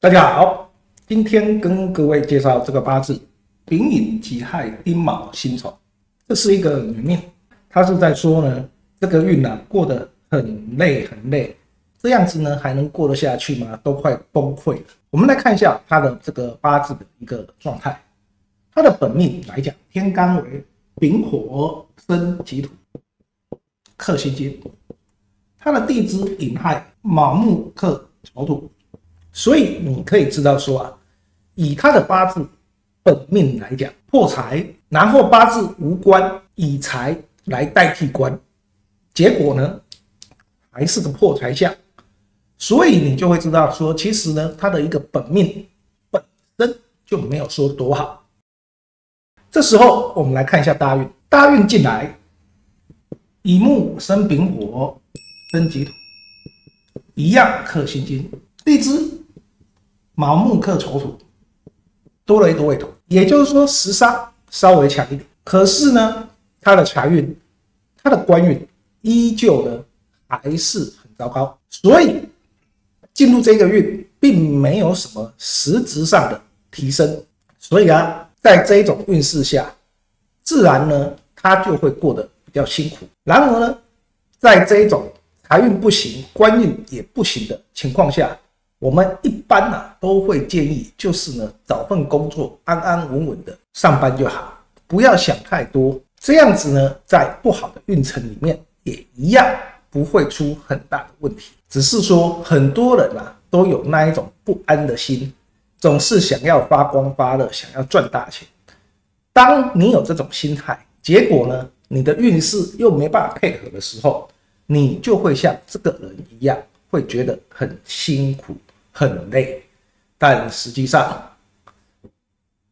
大家好，今天跟各位介绍这个八字丙寅己亥丁卯辛丑，这是一个女命，她是在说呢，这个运呢过得很累很累，这样子呢还能过得下去吗？都快崩溃了。我们来看一下她的这个八字的一个状态，她的本命来讲，天干为丙火生己土，克辛金，她的地支寅亥卯木克丑土。所以你可以知道说啊，以他的八字本命来讲，破财，然后八字无官，以财来代替官，结果呢还是个破财相，所以你就会知道说，其实呢他的一个本命本身就没有说多好。这时候我们来看一下大运，大运进来，乙木生丙火，生己土，一样克辛金，地支。卯木克丑土，多了一个未土，也就是说食伤稍微强一点。可是呢，他的财运、他的官运依旧呢还是很糟糕，所以进入这个运并没有什么实质上的提升。所以啊，在这一种运势下，自然呢他就会过得比较辛苦。然而呢，在这一种财运不行、官运也不行的情况下，我们一般呢都会建议，就是呢找份工作，安安稳稳的上班就好，不要想太多。这样子呢，在不好的运程里面也一样不会出很大的问题。只是说很多人啊都有那一种不安的心，总是想要发光发热，想要赚大钱。当你有这种心态，结果呢你的运势又没办法配合的时候，你就会像这个人一样，会觉得很辛苦。很累，但实际上，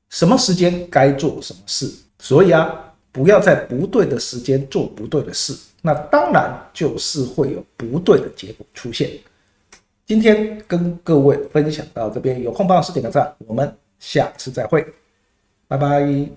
什么时间该做什么事，所以啊，不要在不对的时间做不对的事，那当然就是会有不对的结果出现。今天跟各位分享到这边，有空帮老师点个赞，我们下次再会，拜拜。